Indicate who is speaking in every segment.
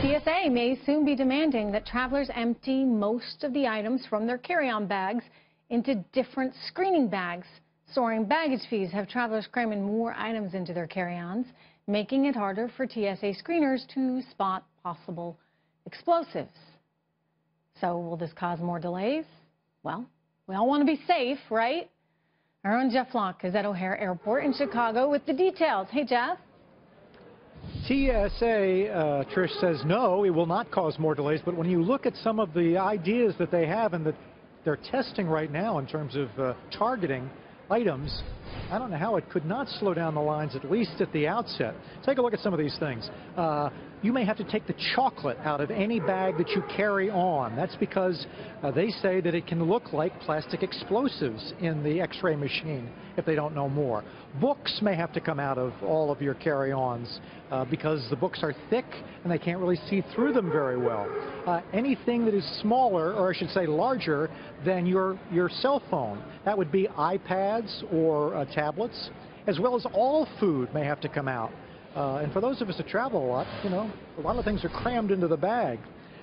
Speaker 1: TSA may soon be demanding that travelers empty most of the items from their carry-on bags into different screening bags. Soaring baggage fees have travelers cramming more items into their carry-ons, making it harder for TSA screeners to spot possible explosives. So will this cause more delays? Well, we all want to be safe, right? Our own Jeff Flock is at O'Hare Airport in Chicago with the details. Hey, Jeff.
Speaker 2: TSA, uh, Trish says no, it will not cause more delays. But when you look at some of the ideas that they have and that they're testing right now in terms of uh, targeting items, I don't know how it could not slow down the lines, at least at the outset. Take a look at some of these things. Uh, you may have to take the chocolate out of any bag that you carry on. That's because uh, they say that it can look like plastic explosives in the x-ray machine if they don't know more. Books may have to come out of all of your carry-ons uh, because the books are thick and they can't really see through them very well. Uh, anything that is smaller, or I should say larger, than your, your cell phone, that would be iPads or uh, tablets, as well as all food may have to come out. Uh, and for those of us that travel a lot, you know, a lot of things are crammed into the bag.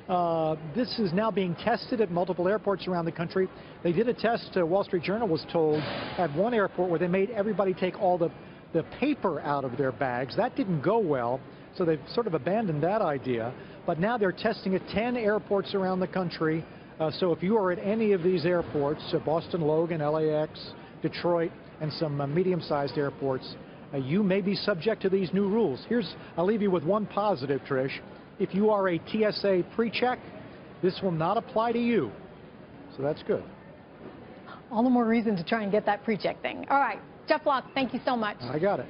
Speaker 2: Uh, this is now being tested at multiple airports around the country. They did a test, uh, Wall Street Journal was told, at one airport where they made everybody take all the, the paper out of their bags. That didn't go well, so they've sort of abandoned that idea. But now they're testing at 10 airports around the country. Uh, so if you are at any of these airports, uh, Boston Logan, LAX, Detroit, and some uh, medium-sized airports, you may be subject to these new rules. Here's, I'll leave you with one positive, Trish. If you are a TSA pre-check, this will not apply to you. So that's good.
Speaker 1: All the more reason to try and get that pre-check thing. All right, Jeff Flock, thank you so much.
Speaker 2: I got it.